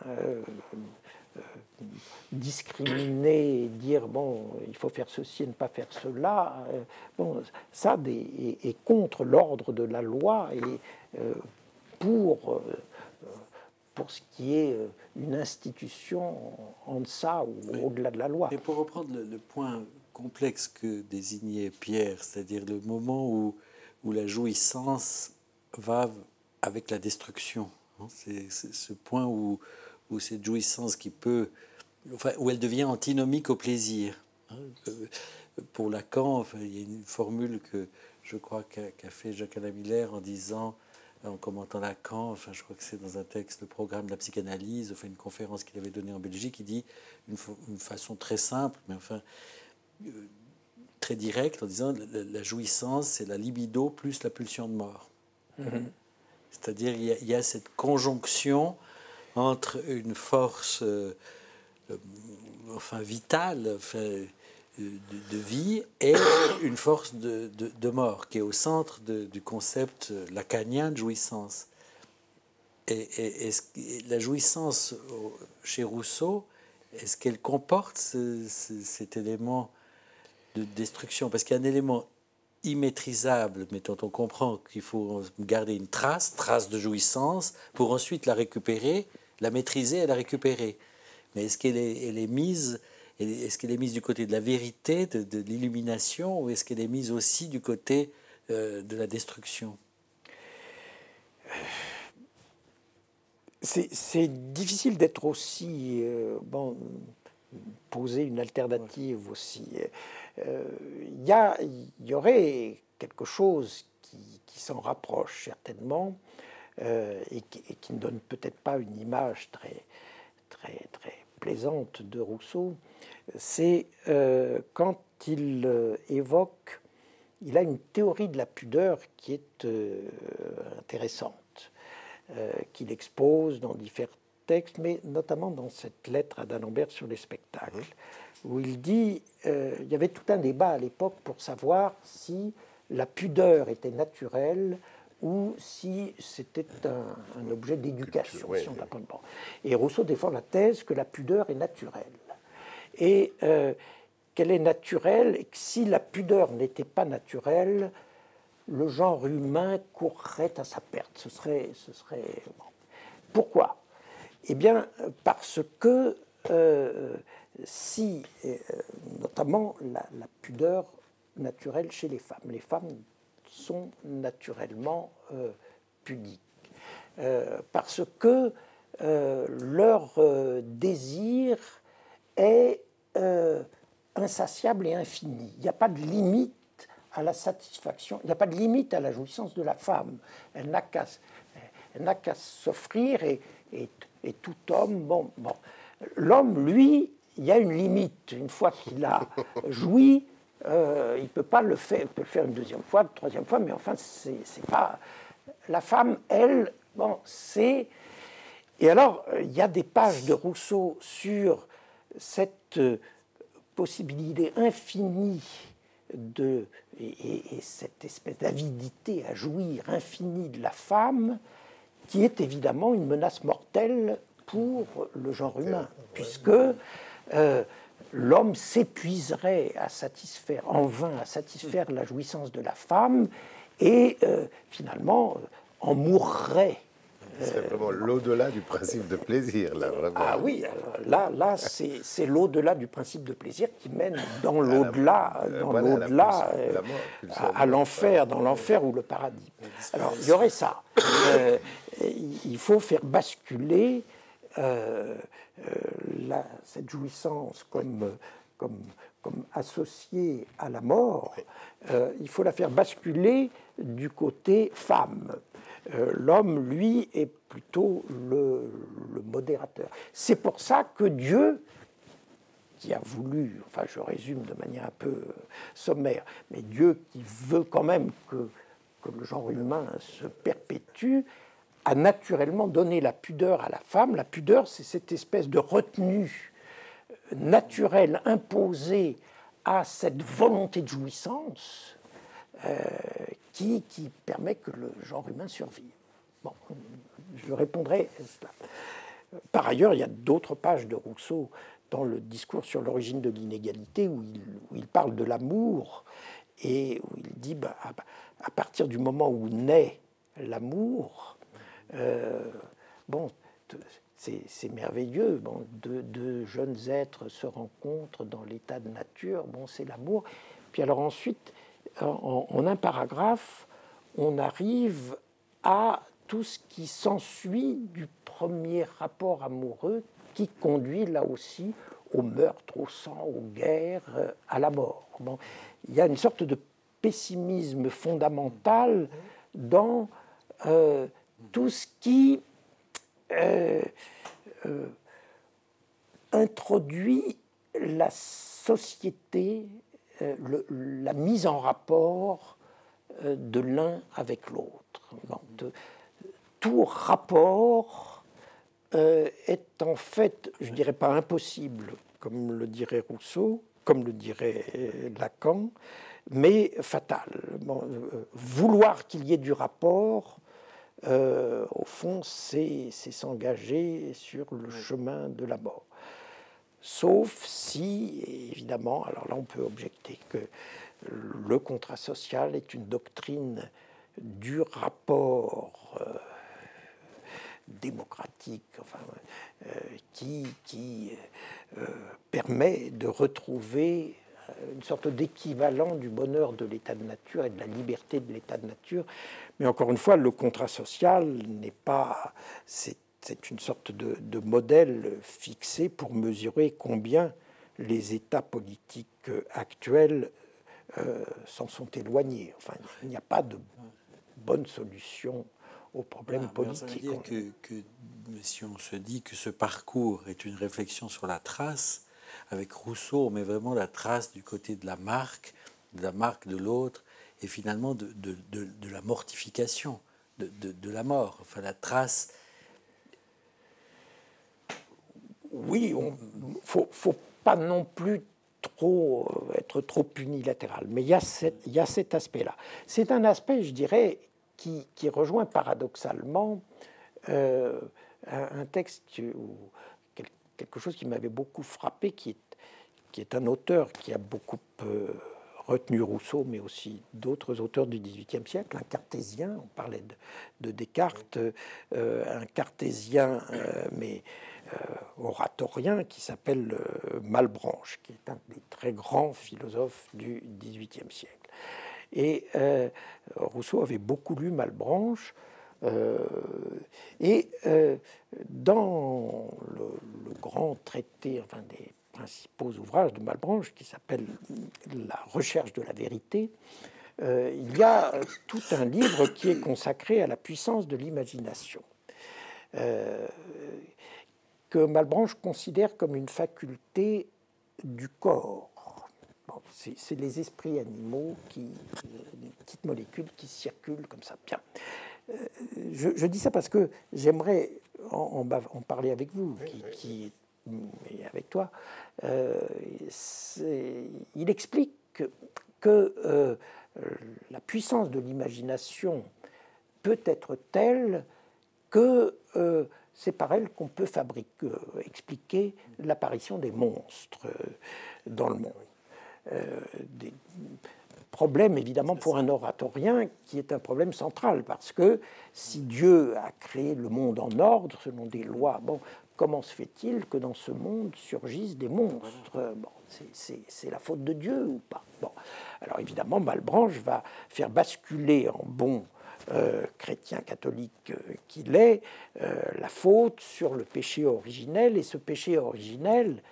discriminer, dire bon, il faut faire ceci et ne pas faire cela, euh, bon, ça est, contre l'ordre de la loi et euh, pour, euh, pour ce qui est une institution en deçà ou au-delà de la loi. Et pour reprendre le, point complexe que désignait Pierre, c'est-à-dire le moment où, où la jouissance va avec la destruction, hein, c'est ce point où où cette jouissance qui peut, enfin, où elle devient antinomique au plaisir. Hein, euh, pour Lacan, il y a une formule que je crois qu'a fait Jacques Alain Miller en disant, en commentant Lacan, enfin, je crois que c'est dans un texte, le programme de la psychanalyse, enfin, une conférence qu'il avait donnée en Belgique, il dit une, façon très simple, mais enfin euh, très directe, en disant la, jouissance, c'est la libido plus la pulsion de mort. Mm-hmm. C'est-à-dire il, il y, a cette conjonction entre une force euh, euh, enfin vitale euh, de, vie et une force de, de, mort qui est au centre du concept lacanien de jouissance. Et, la jouissance chez Rousseau, est-ce qu'elle comporte cet élément de destruction? Parce qu'il y a un élément immaîtrisable, mais dont on comprend qu'il faut garder une trace, trace de jouissance, pour ensuite la récupérer la maîtriser et la récupérer. Mais est-ce qu'elle est, mise est-ce qu'elle est mise du côté de la vérité, de, l'illumination, ou est-ce qu'elle est mise aussi du côté de la destruction? C'est difficile d'être aussi. bon, poser une alternative aussi. Il y, y, aurait quelque chose qui s'en rapproche certainement et qui, et, qui, ne donne peut-être pas une image très, très, très plaisante de Rousseau. C'est quand il évoque il a une théorie de la pudeur qui est euh, intéressante, euh, qu'il expose dans différents textes, mais notamment dans cette lettre à d'Alembert sur les spectacles, mmh. où il dit euh, il y avait tout un débat à l'époque pour savoir si la pudeur était naturelle ou si c'était un, objet d'éducation. si Et Rousseau défend la thèse que la pudeur est naturelle. Et qu'elle est naturelle et que si la pudeur n'était pas naturelle, le genre humain courrait à sa perte. Ce serait. Ce serait Pourquoi? Eh bien, parce que euh, si, euh, notamment la, pudeur naturelle chez les femmes, les femmes sont naturellement euh, pudiques, parce que leur désir est insatiable et infini. Il n'y a pas de limite à la satisfaction, il n'y a pas de limite à la jouissance de la femme. Elle n'a qu'à qu'à s'offrir et, et, tout homme, bon, bon. L'homme, lui, il y a une limite. Une fois qu'il a joui, euh, il peut pas le faire. Il peut le faire une deuxième fois, une troisième fois, mais enfin, c'est pas. La femme, elle, bon, c'est. Et alors, il y a des pages de Rousseau sur cette possibilité infinie de, et, cette espèce d'avidité à jouir infinie de la femme, qui est évidemment une menace mortelle pour le genre humain, puisque euh, l'homme s'épuiserait à satisfaire, en vain, à satisfaire la jouissance de la femme, et euh, finalement euh, en mourrait c'est vraiment l'au-delà du principe de plaisir, là, vraiment. Ah oui, là, là c'est l'au-delà du principe de plaisir qui mène dans l'au-delà, euh, dans l'au-delà, à, l'enfer, dans l'enfer ou le paradis. Alors, il y aurait ça. Euh, il faut faire basculer cette jouissance comme, comme, comme associée à la mort, il faut la faire basculer du côté femme. Euh, l'homme, lui, est plutôt le, modérateur. C'est pour ça que Dieu, qui a voulu, enfin je résume de manière un peu sommaire, mais Dieu qui veut quand même que, que le genre humain se perpétue, a naturellement donné la pudeur à la femme. La pudeur, c'est cette espèce de retenue naturelle imposée à cette volonté de jouissance euh, qui, qui, permet que le genre humain survive. Bon, je répondrai à cela. Par ailleurs, il y a d'autres pages de Rousseau dans le discours sur l'origine de l'inégalité où il, parle de l'amour et où il dit bah, à, partir du moment où naît l'amour, euh, bon, c'est merveilleux. Bon, deux, jeunes êtres se rencontrent dans l'état de nature. Bon, c'est l'amour. Puis alors ensuite, en, un paragraphe, on arrive à tout ce qui s'ensuit du premier rapport amoureux qui conduit là aussi au meurtre, au sang, aux guerres, à la mort. il y a une sorte de pessimisme fondamental dans euh, tout ce qui euh, euh, introduit la société euh, la mise en rapport de l'un avec l'autre. tout rapport est en fait, je ne dirais pas impossible, comme le dirait Rousseau, comme le dirait Lacan, mais fatal. vouloir qu'il y ait du rapport, au fond, c'est s'engager sur le chemin de la mort. Sauf si, évidemment, alors là on peut objecter que le contrat social est une doctrine du rapport euh, démocratique, enfin, euh, qui, qui euh, permet de retrouver une sorte d'équivalent du bonheur de l'état de nature et de la liberté de l'état de nature. Mais encore une fois, le contrat social n'est pas. C'est une sorte de, de, modèle fixé pour mesurer combien les États politiques actuels euh, s'en sont éloignés. Enfin, il n'y a pas de bonne solution aux problèmes ah, veut dire que, que si on se dit que ce parcours est une réflexion sur la trace, avec Rousseau, on met vraiment la trace du côté de la marque, de la marque de l'autre, et finalement de, de, de, la mortification, de, la mort. Enfin, la trace. Oui, ne faut, faut, pas non plus trop euh, être trop unilatéral, mais il y a, y a cet aspect-là. C'est un aspect, je dirais, qui, qui rejoint paradoxalement euh, un, texte ou quelque chose qui m'avait beaucoup frappé, qui est, un auteur qui a beaucoup euh, retenu Rousseau, mais aussi d'autres auteurs du XVIIIe siècle, un cartésien, on parlait de, Descartes, euh, un cartésien, euh, mais oratorien, qui s'appelle Malbranche, qui est un des très grands philosophes du XVIIIe siècle. Et Rousseau avait beaucoup lu Malbranche, et euh, dans le, grand traité, enfin des principaux ouvrages de Malbranche, qui s'appelle La recherche de la vérité, euh, il y a tout un livre qui est consacré à la puissance de l'imagination, que Malbranche considère comme une faculté du corps. c'est les esprits animaux, qui, des petites molécules qui circulent comme ça. Bien je, dis ça parce que j'aimerais en, parler avec vous, qui, et avec toi. Euh, il explique que, euh, la puissance de l'imagination peut être telle que euh, c'est par elle qu'on peut fabriquer, expliquer l'apparition des monstres dans le monde. Problème évidemment pour un oratorien qui est un problème central parce que si Dieu a créé le monde en ordre selon des lois, bon, comment se fait-il que dans ce monde surgissent des monstres? Bon, C'est la faute de Dieu ou pas? Bon. Alors évidemment, Malbranche va faire basculer en bon euh, chrétien catholique euh, qu'il est euh, la faute sur le péché originel et ce péché originel,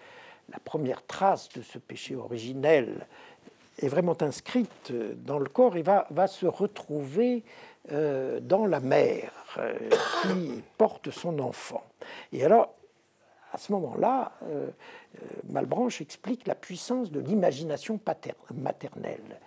la première trace de ce péché originel est vraiment inscrite dans le corps et va, va se retrouver euh, dans la mère euh, qui porte son enfant. Et alors, à ce moment-là, euh, Malbranche explique la puissance de l'imagination maternelle.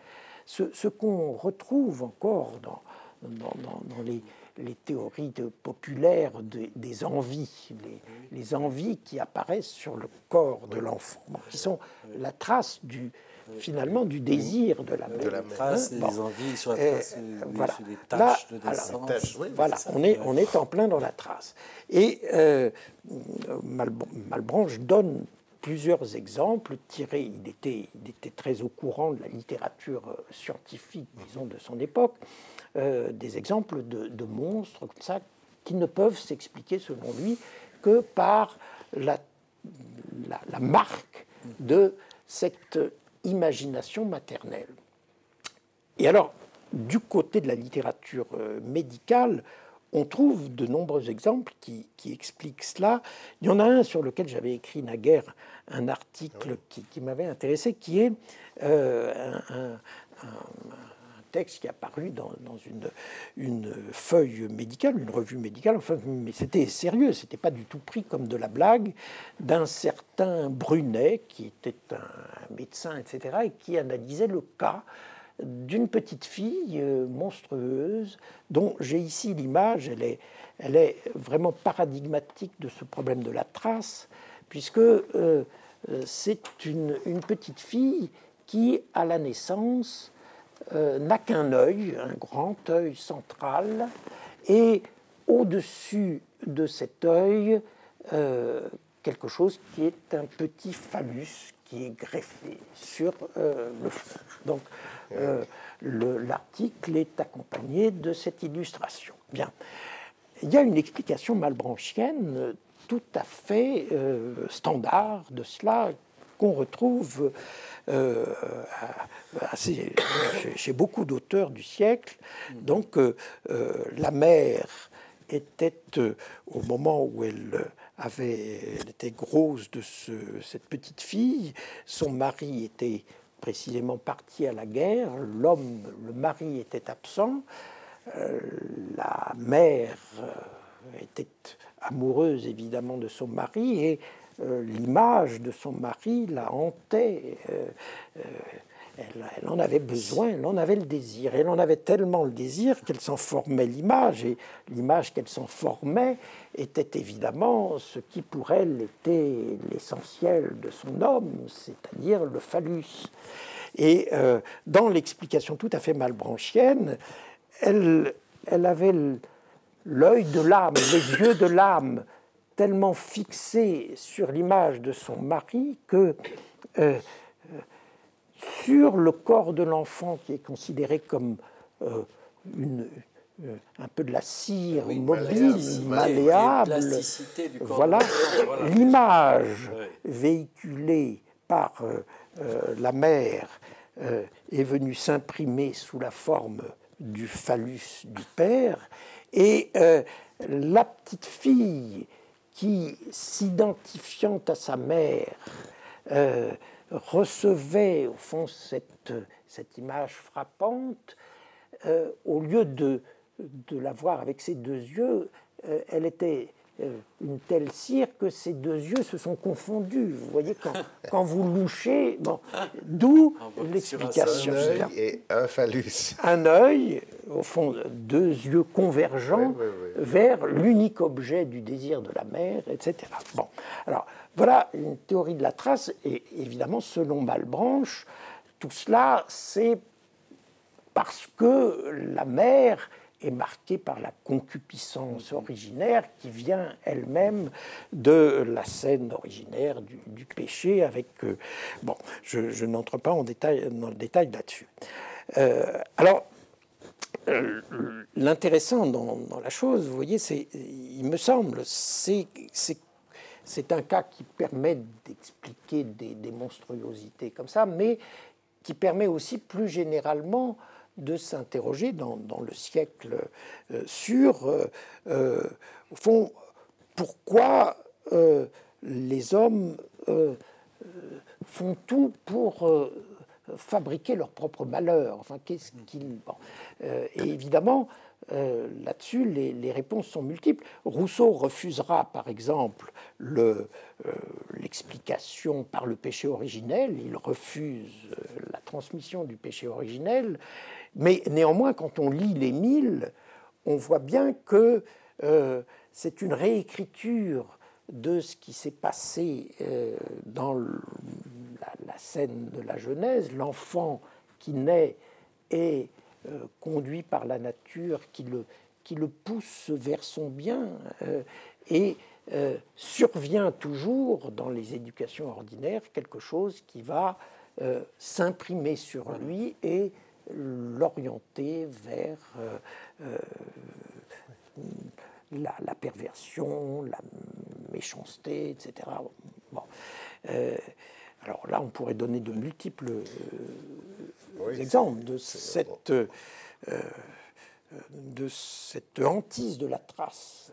Ce, ce qu'on retrouve encore dans, dans, dans, les, les, théories populaires des envies, les, les, envies qui apparaissent sur le corps de l'enfant, qui sont la trace du, finalement du désir de la mère. De la trace, hein, des envies sur la trace, voilà. des tâches de descente. voilà, on est, on est en plein dans la trace. Et euh, Malbranche donne plusieurs exemples tirés, il était, il était très au courant de la littérature euh, scientifique, disons, de son époque, euh, des exemples de, monstres comme ça qui ne peuvent s'expliquer, selon lui, que par la, la, la marque de cette imagination maternelle. Et alors, du côté de la littérature euh, médicale, on trouve de nombreux exemples qui, expliquent cela. Il y en a un sur lequel j'avais écrit naguère un article qui, m'avait intéressé, qui est euh, un, texte qui est apparu dans, une, une, feuille médicale, une revue médicale, enfin, mais c'était sérieux, c'était pas du tout pris comme de la blague, d'un certain Brunet, qui était un médecin, etc., et qui analysait le cas d'une petite fille euh, monstrueuse, dont j'ai ici l'image, elle est, elle est vraiment paradigmatique de ce problème de la trace, puisque euh, euh, c'est une, une, petite fille qui, à la naissance, euh, n'a qu'un œil, un grand œil central, et au-dessus de cet œil, euh, quelque chose qui est un petit phallus qui est greffé sur euh, le front. Donc l'article est accompagné de cette illustration. Bien. Il y a une explication malbranchienne tout à fait standard de cela qu'on retrouve chez, beaucoup d'auteurs du siècle. Donc la mère était, au moment où elle avait, elle était grosse de cette petite fille, son mari était précisément parti à la guerre, l'homme, le mari était absent, euh, la mère euh, était amoureuse évidemment de son mari et euh, l'image de son mari la hantait. Elle, en avait besoin, elle en avait le désir. Elle en avait tellement le désir qu'elle s'en formait l'image. Et l'image qu'elle s'en formait était évidemment ce qui pour elle était l'essentiel de son homme, c'est-à-dire le phallus. Et euh, dans l'explication tout à fait malbranchienne, elle, elle avait l'œil de l'âme, les yeux de l'âme tellement fixés sur l'image de son mari que euh, sur le corps de l'enfant qui est considéré comme euh, une, euh, un peu de la cire mobile, malléable. voilà, l'image véhiculée par euh, la mère est venue s'imprimer sous la forme du phallus du père, et la petite fille qui, s'identifiant à sa mère, recevait au fond cette, cette image frappante, euh, au lieu de, la voir avec ses deux yeux, euh, elle était euh, une telle cire que ces deux yeux se sont confondus. Vous voyez, quand, quand vous louchez, bon, d'où l'explication. Un œil et un phallus. Un œil, au fond, deux yeux convergents vers l'unique objet du désir de la mère, etc. Bon, alors voilà une théorie de la trace, et évidemment, selon Malbranche, tout cela, c'est parce que la mère est marquée par la concupiscence originaire qui vient elle-même de la scène originaire du, péché avec... Euh, bon, je, n'entre pas en détail, dans le détail là-dessus. Euh, alors, euh, l'intéressant dans, la chose, vous voyez, c'est, il me semble, c'est, c'est un cas qui permet d'expliquer des, des, monstruosités comme ça, mais qui permet aussi plus généralement de s'interroger dans, le siècle euh, sur, euh, euh, au fond, pourquoi les hommes font tout pour fabriquer leur propre malheur. Enfin, qu'est-ce qu'ils. et évidemment, là-dessus, les, réponses sont multiples. Rousseau refusera, par exemple, l'explication par le péché originel. Il refuse la transmission du péché originel. Mais néanmoins, quand on lit les mille, on voit bien que euh, c'est une réécriture de ce qui s'est passé euh, dans la, scène de la Genèse, l'enfant qui naît est euh, conduit par la nature, qui le, qui le pousse vers son bien, et survient toujours dans les éducations ordinaires quelque chose qui va s'imprimer sur lui et l'orienter vers euh, euh, la, perversion, la méchanceté, etc. Bon. Euh, alors là, on pourrait donner de multiples exemples de cette, de cette hantise de la trace.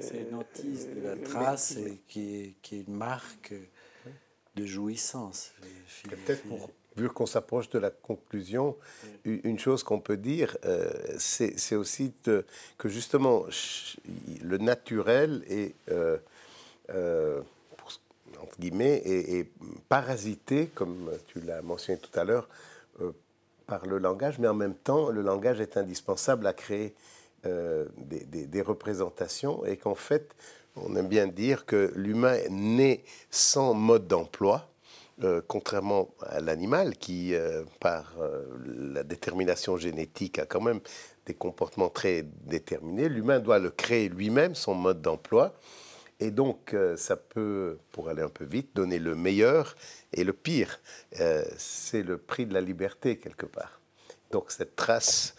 C'est une hantise de la trace qui, est, qui, est, une marque de jouissance. Peut-être pour vu qu'on s'approche de la conclusion, une chose qu'on peut dire, euh, c'est aussi que justement le naturel est, euh, euh, entre guillemets, est, parasité, comme tu l'as mentionné tout à l'heure, par le langage, mais en même temps, le langage est indispensable à créer des, des, représentations et qu'en fait, on aime bien dire que l'humain naît sans mode d'emploi euh, contrairement à l'animal qui, euh, par euh, la détermination génétique, a quand même des comportements très déterminés, l'humain doit le créer lui-même, son mode d'emploi. Et donc, ça peut, pour aller un peu vite, donner le meilleur et le pire. c'est le prix de la liberté, quelque part. Donc, cette trace,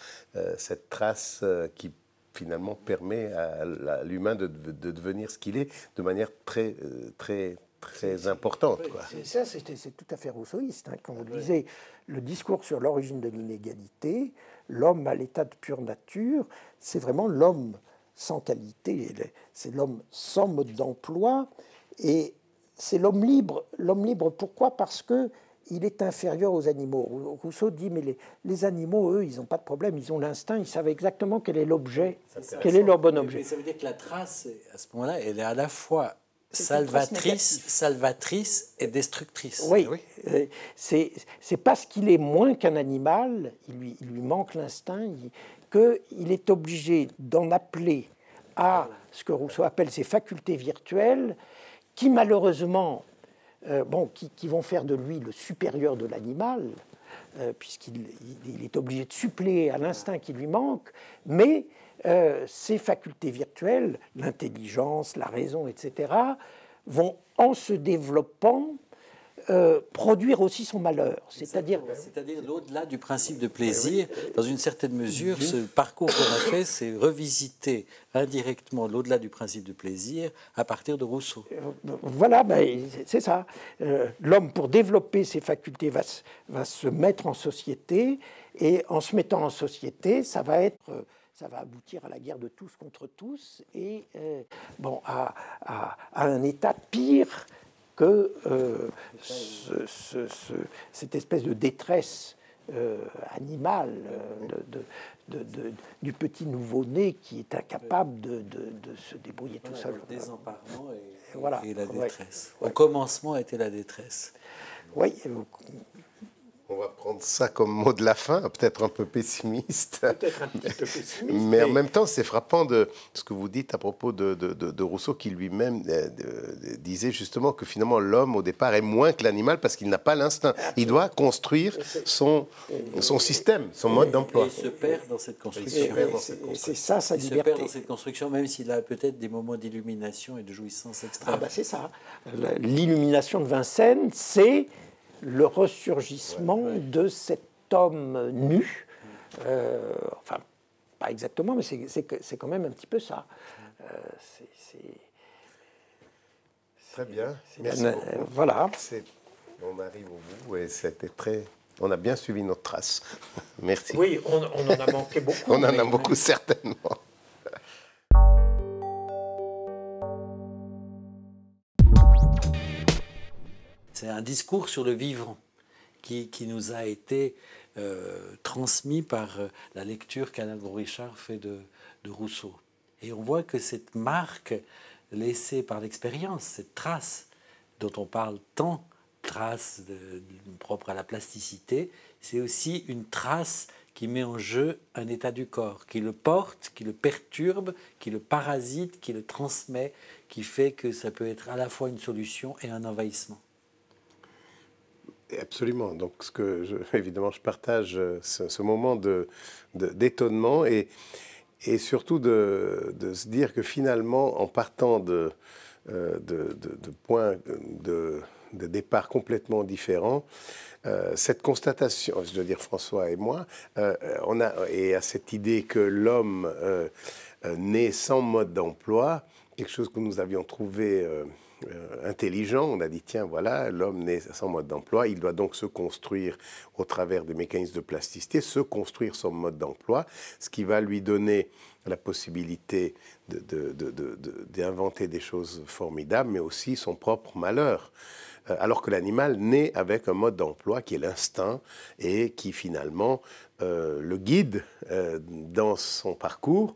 cette trace qui finalement permet à, l'humain de, de, devenir ce qu'il est de manière très, très, très importante. Ça, c'est tout à fait rousseauiste. Hein. Quand vous lisez le discours sur l'origine de l'inégalité, l'homme à l'état de pure nature, c'est vraiment l'homme sans qualité, c'est l'homme sans mode d'emploi, et c'est l'homme libre. L'homme libre, pourquoi? Parce que il est inférieur aux animaux. Rousseau dit, mais les, les animaux, eux, ils n'ont pas de problème, ils ont l'instinct, ils savent exactement quel est l'objet, quel est leur bon objet. ça veut dire que la trace, à ce moment-là, elle est à la fois salvatrice, salvatrice et destructrice. Oui, oui. Euh, c'est parce qu'il est moins qu'un animal, il lui, il lui manque l'instinct, qu'il est obligé d'en appeler à ce que Rousseau appelle ses facultés virtuelles, qui malheureusement euh, bon, qui, vont faire de lui le supérieur de l'animal, euh, puisqu'il est obligé de suppléer à l'instinct qui lui manque, mais euh, ses facultés virtuelles, l'intelligence, la raison, etc., vont, en se développant, euh, produire aussi son malheur. C'est-à-dire, c'est-à-dire l'au-delà du principe de plaisir, dans une certaine mesure, ce parcours qu'on a fait, c'est revisiter indirectement l'au-delà du principe de plaisir à partir de Rousseau. Euh, voilà, ben, c'est ça. Euh, l'homme, pour développer ses facultés, va, va se mettre en société, et en se mettant en société, ça va être ça va aboutir à la guerre de tous contre tous et bon, à, à, un état pire que euh, cette espèce de détresse euh, animale euh, de, du petit nouveau-né qui est incapable de, se débrouiller tout seul. Le désemparement et, voilà. la détresse. Au commencement était la détresse. Oui, on va prendre ça comme mot de la fin, peut-être un peu pessimiste. Peut-être un petit peu pessimiste. mais, en même temps, c'est frappant de ce que vous dites à propos de, de, Rousseau, qui lui-même euh, disait justement que finalement l'homme, au départ, est moins que l'animal parce qu'il n'a pas l'instinct. Il doit construire son, son système, son mode d'emploi. il se perd dans cette construction. C'est ça sa liberté. Il se perd dans cette construction, même s'il a peut-être des moments d'illumination et de jouissance extrême. Ah bah c'est ça. L'illumination de Vincennes, c'est le ressurgissement de cet homme nu. Euh, enfin, pas exactement, mais c'est quand même un petit peu ça. Euh, très bien. Merci beaucoup. Voilà. On arrive au bout et c'était très. On a bien suivi notre trace. Merci. Oui, on, on en a manqué beaucoup. on en a beaucoup, certainement. C'est un discours sur le vivant qui, nous a été euh, transmis par euh, la lecture qu'Alain Richard fait de, Rousseau. Et on voit que cette marque laissée par l'expérience, cette trace dont on parle tant, trace propre à la plasticité, c'est aussi une trace qui met en jeu un état du corps, qui le porte, qui le perturbe, qui le parasite, qui le transmet, qui fait que ça peut être à la fois une solution et un envahissement. Absolument. Donc, ce que je, évidemment, je partage euh, ce, moment d'étonnement et, surtout de, se dire que finalement, en partant de, euh, points de, départ complètement différents, euh, cette constatation, je veux dire François et moi, et à cette idée que l'homme naît sans mode d'emploi, quelque chose que nous avions trouvé euh, intelligent. On a dit, tiens, voilà, l'homme naît sans mode d'emploi, il doit donc se construire au travers des mécanismes de plasticité, se construire son mode d'emploi, ce qui va lui donner la possibilité d'inventer des choses formidables, mais aussi son propre malheur. Euh, alors que l'animal naît avec un mode d'emploi qui est l'instinct et qui finalement euh, le guide euh, dans son parcours,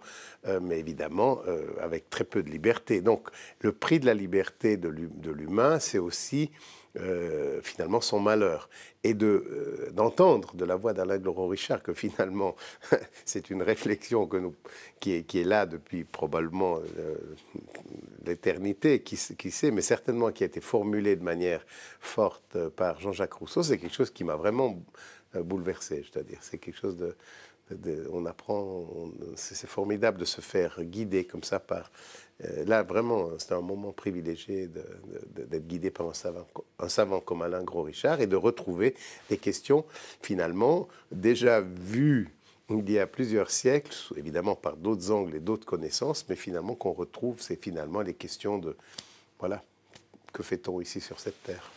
mais évidemment avec très peu de liberté. Donc le prix de la liberté de l'humain, c'est aussi euh, finalement son malheur et de euh, d'entendre de la voix d'Alain Gloro-Richard que finalement c'est une réflexion que nous, qui, est, qui est là depuis probablement euh, l'éternité, qui, qui sait, mais certainement qui a été formulée de manière forte par Jean-Jacques Rousseau, c'est quelque chose qui m'a vraiment bouleversé, je dois dire. C'est quelque chose on apprend, c'est formidable de se faire guider comme ça par euh, là, vraiment, c'est un moment privilégié d'être guidé par un savant, un savant comme Alain Gros-Richard et de retrouver des questions, finalement, déjà vues il y a plusieurs siècles, évidemment par d'autres angles et d'autres connaissances, mais finalement qu'on retrouve, c'est finalement les questions de, voilà, que fait-on ici sur cette terre?